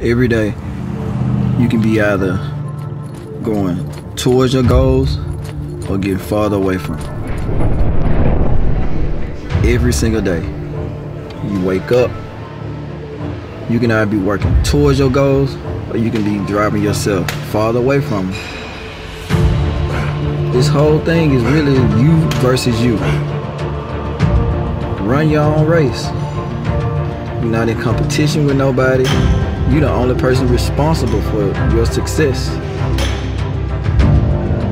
Every day, you can be either going towards your goals or getting farther away from them. Every single day, you wake up, you can either be working towards your goals or you can be driving yourself farther away from them. This whole thing is really you versus you. Run your own race. You're not in competition with nobody. You're the only person responsible for your success.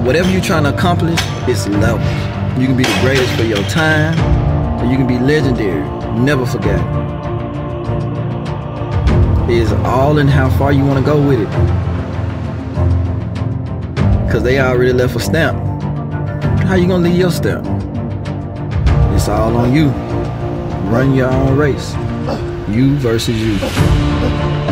Whatever you're trying to accomplish, it's levels. You can be the greatest for your time, or you can be legendary. Never forget. It's all in how far you want to go with it. Cause they already left a stamp. How you gonna leave your stamp? It's all on you. Run your own race. You versus you.